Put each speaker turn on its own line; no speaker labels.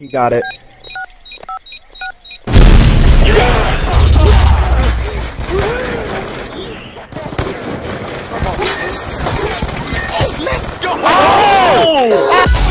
He got it. Let's go! Oh!